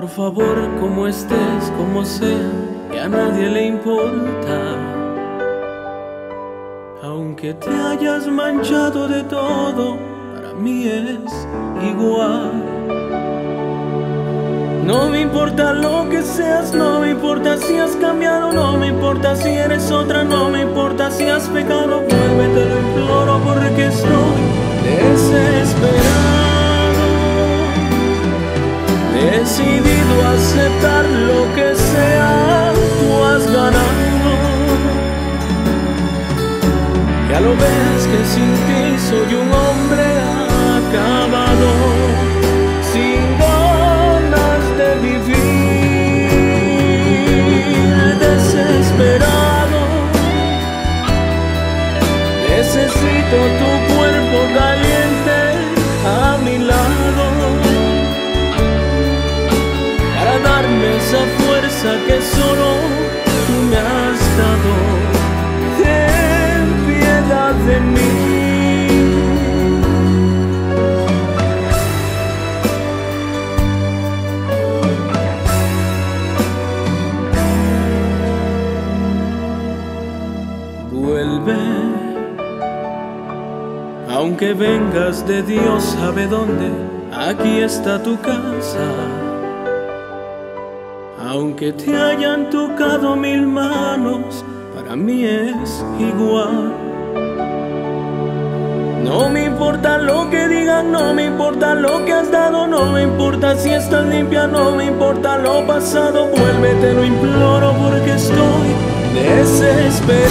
por favor, como estés, como sea, que a nadie le importa. Aunque te hayas manchado de todo, para mí es igual. No me importa lo que seas, no me importa si has cambiado, no me importa si eres otra, no me importa si has pecado, vuélvete, lo imploro porque estoy Decidido a aceptar lo que sea, tú has ganado. Ya lo ves que sin ti soy un hombre acabado, sin ganas de vivir, desesperado. Necesito tu cuerpo esa fuerza que solo tú me has dado. Ten piedad de mí. Vuelve, aunque vengas de Dios sabe dónde, aquí está tu casa. Aunque te hayan tocado mil manos, para mí es igual. No me importa lo que digan, no me importa lo que has dado, no me importa si estás limpia, no me importa lo pasado, vuélvete, lo imploro porque estoy desesperado.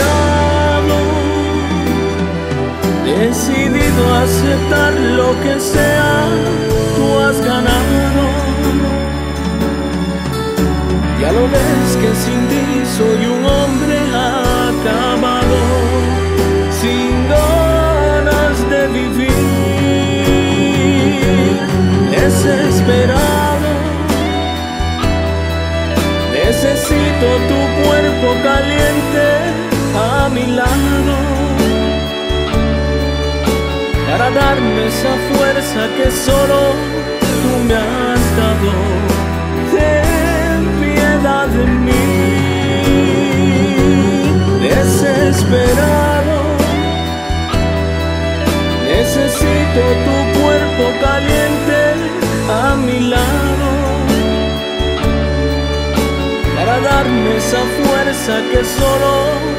Decidido a aceptar lo que sea, tú has ganado. Lo ves que sin ti soy un hombre acabado, sin ganas de vivir, desesperado. Necesito tu cuerpo caliente a mi lado para darme esa fuerza que solo tú me has dado. De mí, desesperado. Necesito tu cuerpo caliente a mi lado para darme esa fuerza que solo